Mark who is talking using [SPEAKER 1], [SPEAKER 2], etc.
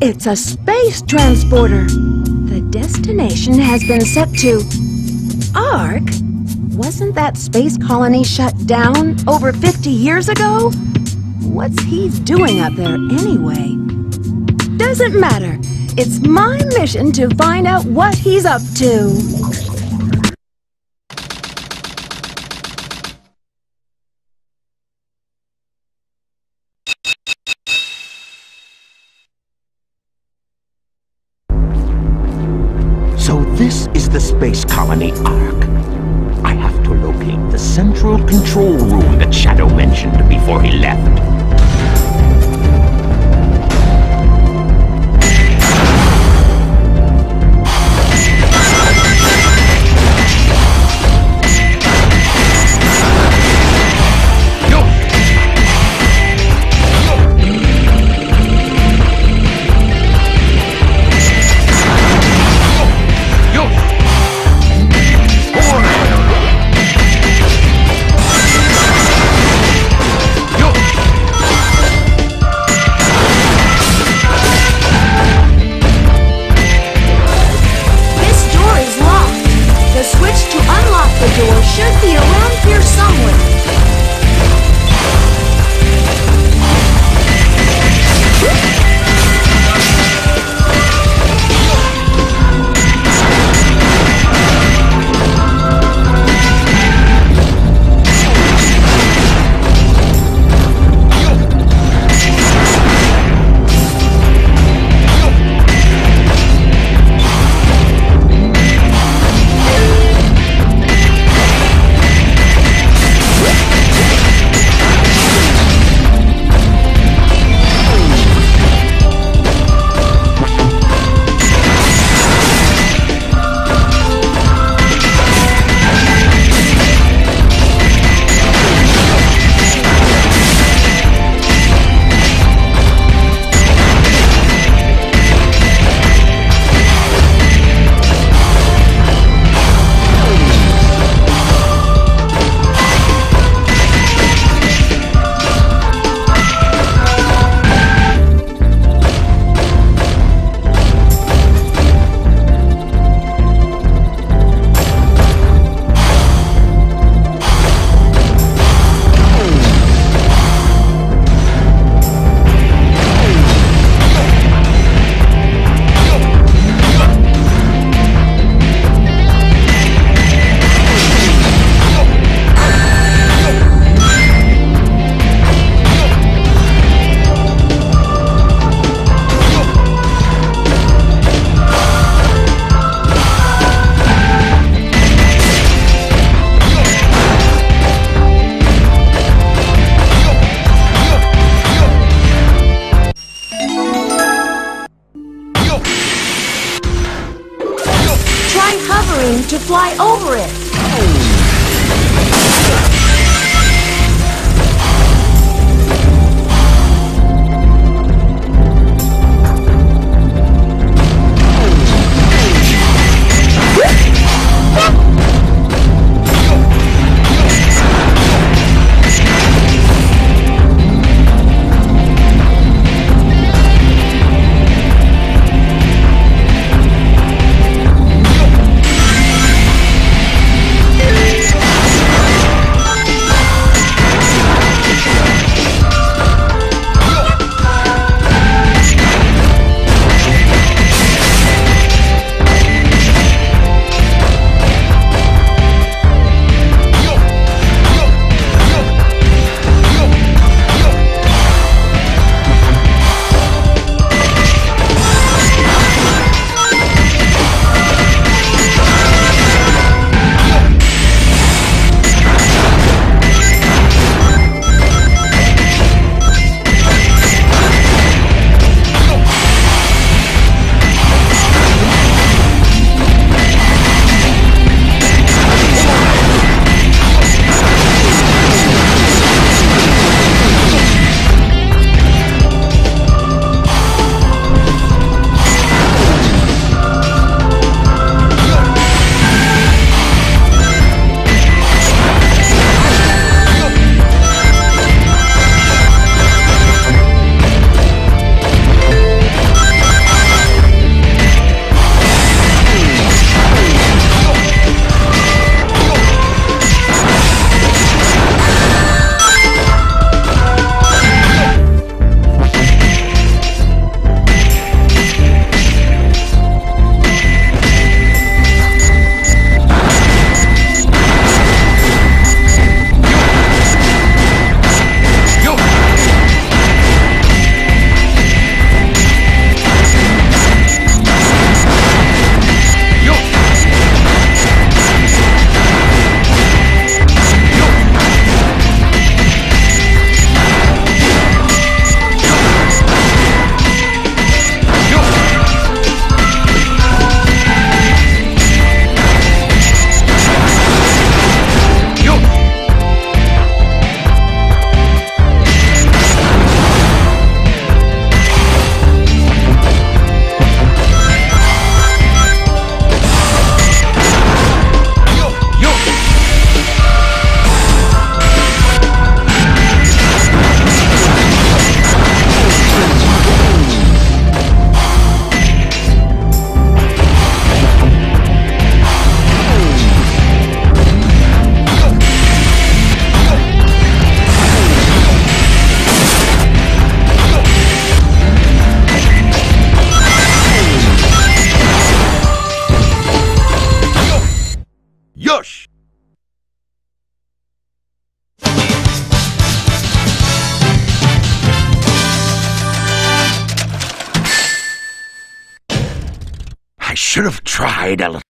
[SPEAKER 1] It's a space transporter. The destination has been set to Ark. Wasn't that space colony shut down over 50 years ago? What's he doing up there anyway? Doesn't matter. It's my mission to find out what he's up to.
[SPEAKER 2] So this is the space colony Ark. I have to locate the central control room that Shadow mentioned before he left.
[SPEAKER 1] Door should fly over it.
[SPEAKER 2] Should have tried a little